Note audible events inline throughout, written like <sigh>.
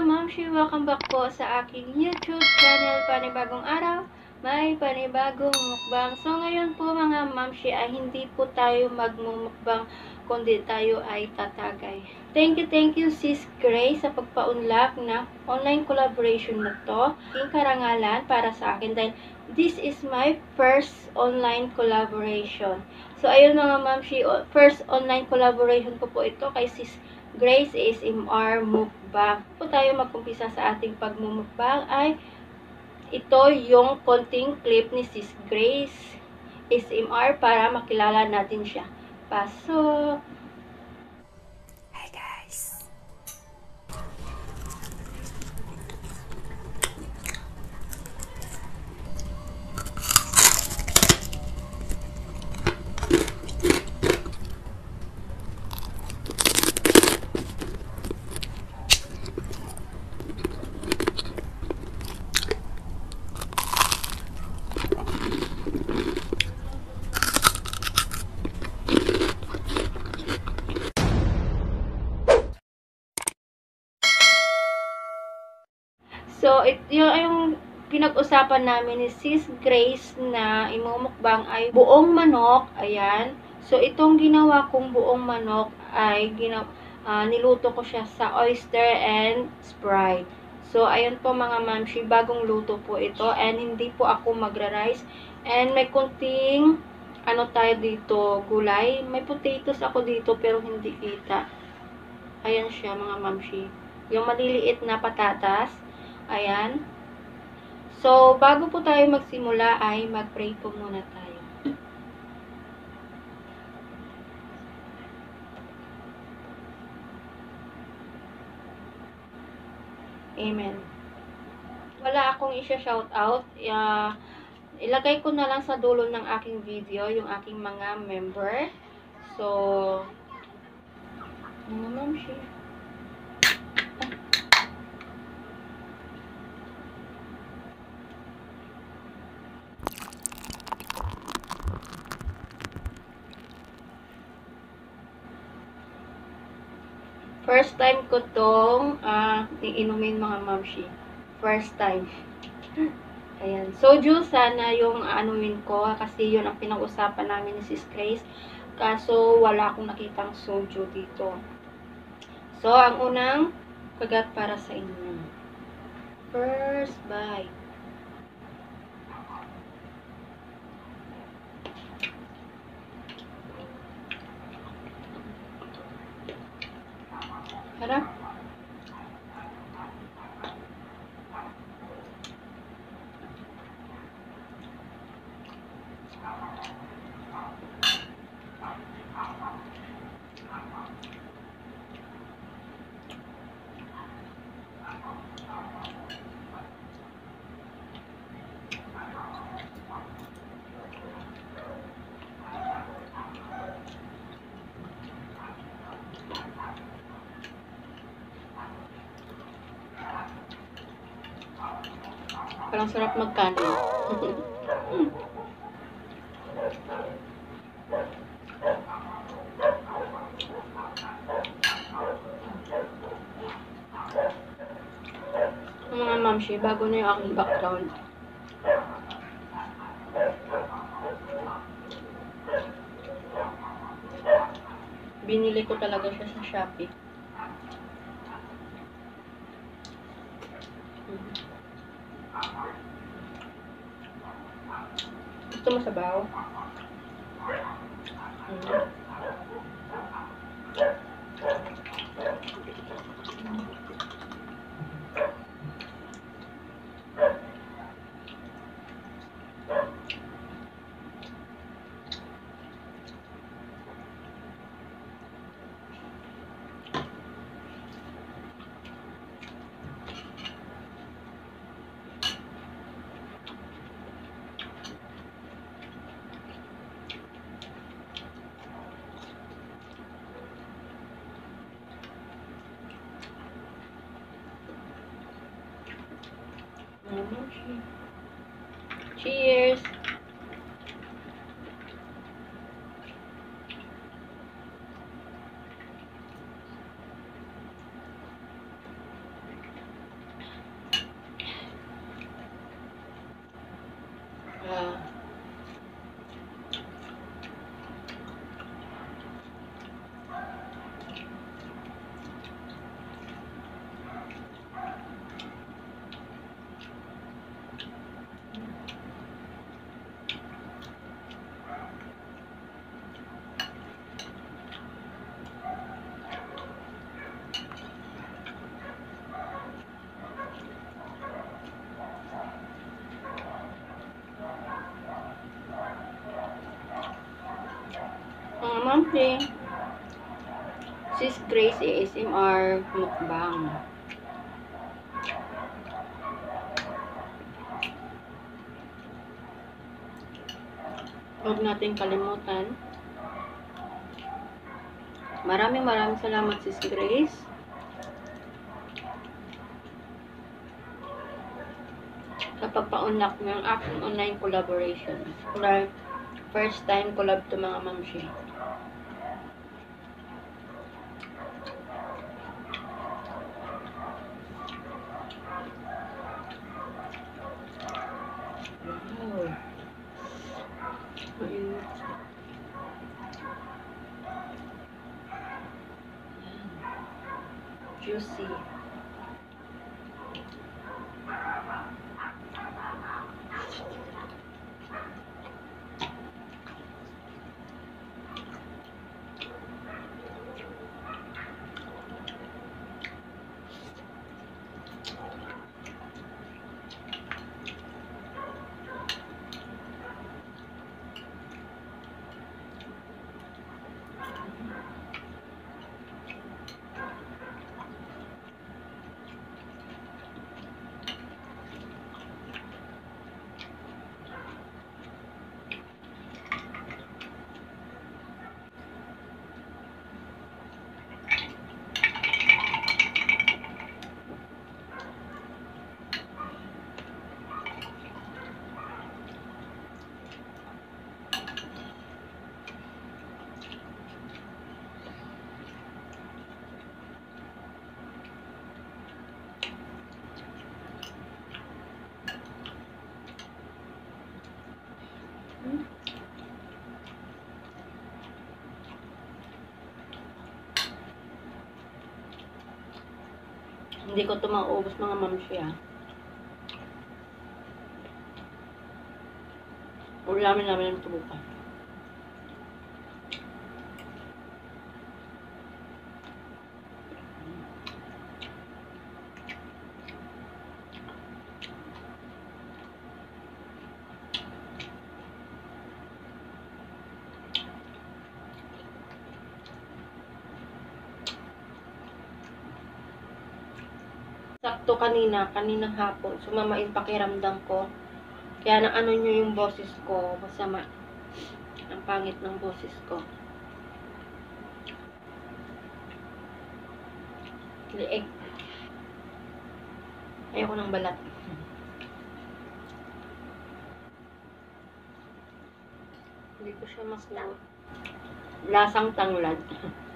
mga mamshi, welcome back po sa aking YouTube channel. Panibagong araw, may panibagong mukbang. So ngayon po mga mamshi ay hindi po tayo magmumukbang kundi tayo ay tatagay. Thank you, thank you Sis Grace sa pagpaunlak na online collaboration na to. Aking karangalan para sa akin dahil this is my first online collaboration. So ayun mga mamshi, first online collaboration ko po ito kay Sis Grace ASMR Mukbang. Po tayo magkumpisa sa ating pagmumukbang ay ito yung konting clip ni Sis Grace ASMR para makilala natin siya. Pasok! Hi guys! So, it, yung, yung pinag-usapan namin ni Sis Grace na imumukbang ay buong manok. Ayan. So, itong ginawa kong buong manok ay gina, ah, niluto ko siya sa oyster and Sprite. So, ayun po mga mamshi, bagong luto po ito. And hindi po ako magra-rice. And may kunting, ano tayo dito, gulay. May potatoes ako dito pero hindi kita. Ayan siya mga mamshi. Yung maliliit na patatas. Ayan. So, bago po tayo magsimula ay mag-pray po muna tayo. Amen. Wala akong isya-shout out. Uh, ilagay ko na lang sa dulo ng aking video yung aking mga member. So, mga mamshi. First time ko tong uh, iinumin mga mamshi. First time. Ayan. Soju sana yung anuin ko kasi yun ang pinag-usapan namin ni Sis Grace. Kaso wala akong nakitang soju dito. So, ang unang kagat para sa inyo. First bite. Karak Parang sarap magkanin. <laughs> mga mamshi, bago na yung aking background. Binili ko talaga siya sa Shopee. Gusto mo sabaw? Cheers. Wow. Mamsi. Sis Grace ASMR mukbang. Huwag natin kalimutan. Maraming maraming salamat Sis Grace. Kapag pa-unlock ng aking online collaboration. Like, first time collab to mga mamsi. Juicy. Hindi ko ito mauubos mga mamsi ah. Ulamin namin ng tubukan. Sakto kanina, kaninang hapon, sumama yung pakiramdam ko. Kaya na ano nyo yung boses ko, masama. Ang pangit ng boses ko. Lieg. Ayoko ng balat. Hindi ko siya makuha. Lasang tanglad. <laughs>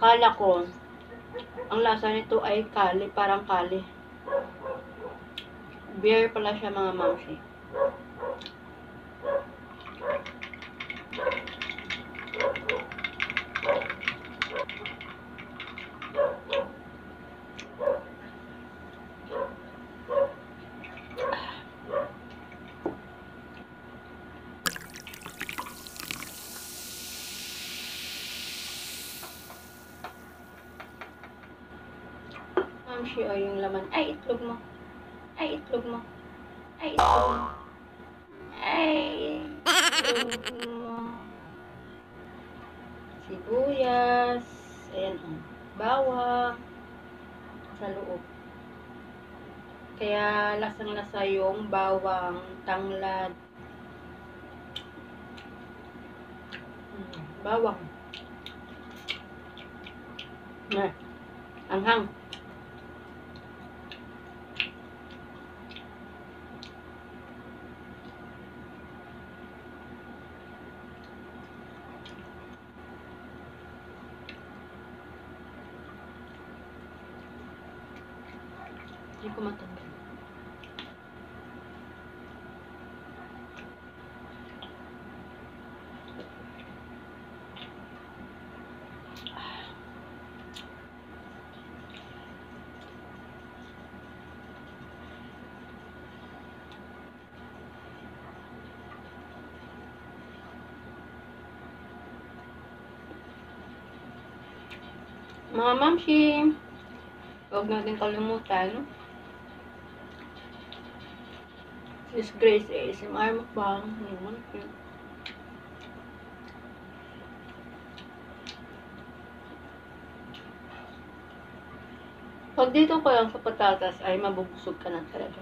Akala ko, ang lasa nito ay kali, parang kali. Beer pala siya mga mamsi. Mamshi, o yung laman. Ay, itlog mo. Ay, itlog mo. Ay, itlog mo. Ay, itlog mo. Sibuyas. Ayan, o. Bawang. Sa loob. Kaya lasang-lasa yung bawang, tanglad. Mm, Bawang. Na. Anghang. Hindi ko matanggal. Mga mamshi, huwag natin kalimutan. Miss Grace ASMR mukbang. Yun. Pag dito ko lang sa patatas ay mabubusog ka na talaga.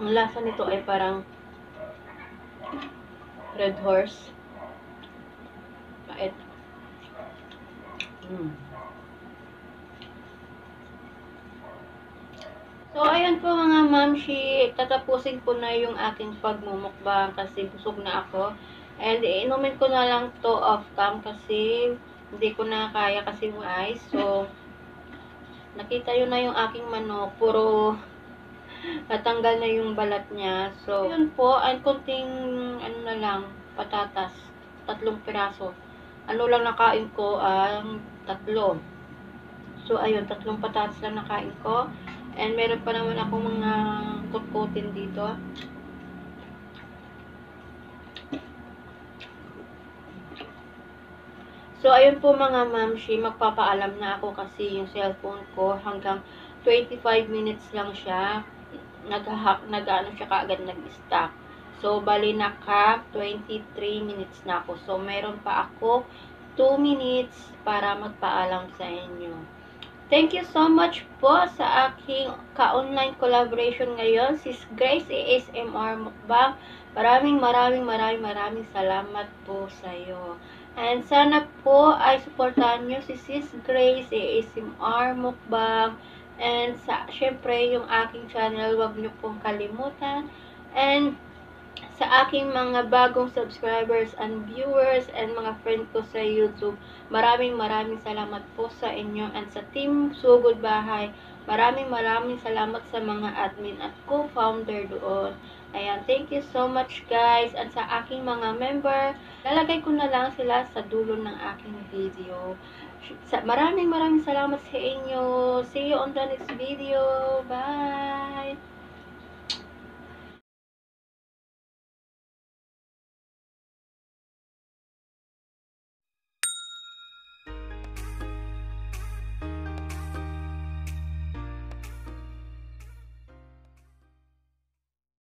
Ang lasa nito ay parang red horse. Pait. Mm. So, ayan po mga mamshi. Tatapusin ko na yung aking pagmumukbang kasi busog na ako. And inumin ko na lang to off cam kasi hindi ko na kaya kasi yung ice. So, nakita yun na yung aking manok. Puro natanggal na yung balat niya. So, yun po, ang konting, ano na lang, patatas. Tatlong piraso. Ano lang nakain ko, ang tatlo. So, ayun, tatlong patatas lang nakain ko. And meron pa naman ako mga kutkutin dito. So, ayun po mga mamshi, magpapaalam na ako kasi yung cellphone ko hanggang 25 minutes lang siya nag-hack, nag-ano siya kaagad nag-stack. So, bali naka 23 minutes na ako. So, meron pa ako 2 minutes para magpaalam sa inyo. Thank you so much po sa aking ka-online collaboration ngayon, Sis Grace ASMR Mukbang. Maraming maraming maraming maraming salamat po sa iyo. And sana po ay suportahan nyo si Sis Grace ASMR Mukbang. And sa, syempre, yung aking channel, wag niyo pong kalimutan. And sa aking mga bagong subscribers and viewers and mga friend ko sa YouTube, maraming maraming salamat po sa inyo and sa Team Sugod Bahay. Maraming maraming salamat sa mga admin at co-founder doon. Ayan, thank you so much guys. And sa aking mga member, lalagay ko na lang sila sa dulo ng aking video. Maraming maraming salamat sa inyo. See you on the next video. Bye!